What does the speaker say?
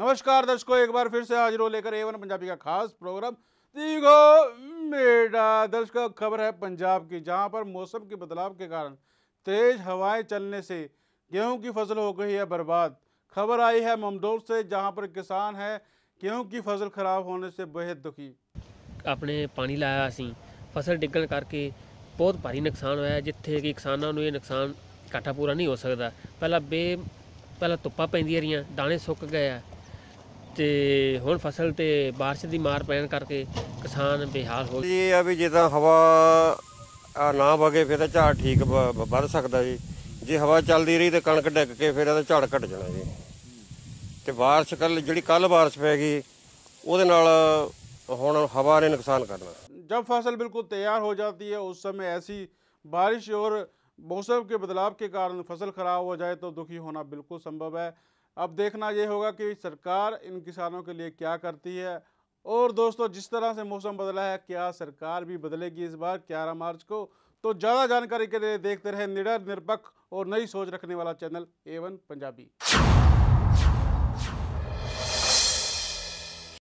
नमस्कार दर्शकों एक बार फिर से हाजिर हो लेकर एवन पंजाबी का खास प्रोग्राम दीघो मेडा दर्शकों खबर है पंजाब की जहां पर मौसम के बदलाव के कारण तेज हवाएं चलने से गेहूं की फसल हो गई है बर्बाद खबर आई है ममदोर से जहां पर किसान है गेहूं की फसल खराब होने से बेहद दुखी ਆਪਣੇ ਪਾਣੀ ਲਾਇਆ ਅਸੀਂ ਫਸਲ ਡਿੱਗਣ ਕਰਕੇ ਬਹੁਤ ਭਾਰੀ ਨੁਕਸਾਨ ਹੋਇਆ ਹੈ, ਜਿੱਥੇ ਕਿ ਕਿਸਾਨਾਂ ਨੂੰ ਇਹ ਨੁਕਸਾਨ ਘਾਟਾ ਪੂਰਾ ਨਹੀਂ ਹੋ ਸਕਦਾ ਪਹਿਲਾਂ ਬੇ ਪਹਿਲਾਂ ਧੁੱਪਾਂ ਪੈਂਦੀਆਂ ਰਹੀਆਂ ਦਾਣੇ ਸੁੱਕ ਗਏ ਆ ਤੇ ਹੁਣ ਫਸਲ ਤੇ ਬਾਰਿਸ਼ ਦੀ ਮਾਰ ਪੈਣ ਕਰਕੇ ਕਿਸਾਨ ਬੇਹਾਲ ਹੋ ਜੀ ਇਹ ਆ ਵੀ ਜਿੱਦਾਂ ਹਵਾ ਆ ਨਾ ਵਗੇ ਫਿਰ ਤਾਂ ਝਾੜ ਠੀਕ ਵ- ਵ- ਵੱਧ ਸਕਦਾ ਜੀ ਜੇ ਹਵਾ ਚੱਲਦੀ ਰਹੀ ਤੇ ਕਣਕ ਡਿੱਗ ਕੇ ਫਿਰ ਇਹਦਾ ਝਾੜ ਘਟ ਜਾਣਾ ਜੀ ਤੇ ਬਾਰਿਸ਼ ਕੱਲ ਜਿਹੜੀ ਕੱਲ ਬਾਰਿਸ਼ ਪੈ ਗਈ ਉਹਦੇ ਨਾਲ ਹੁਣ ਹਵਾ ਨੇ ਨੁਕਸਾਨ ਕਰਨਾ जब फसल बिल्कुल तैयार हो जाती है उस समय ऐसी बारिश और मौसम के बदलाव के कारण फसल खराब हो जाए तो दुखी होना बिल्कुल संभव है अब देखना ये होगा कि सरकार इन किसानों के लिए क्या करती है। और दोस्तों, जिस तरह से मौसम बदला है, क्या सरकार भी बदलेगी इस बार ग्यारह मार्च को? तो ज़्यादा जानकारी के लिए देखते रहे निडर निरपक्ष और नई सोच रखने वाला चैनल एवन पंजाबी।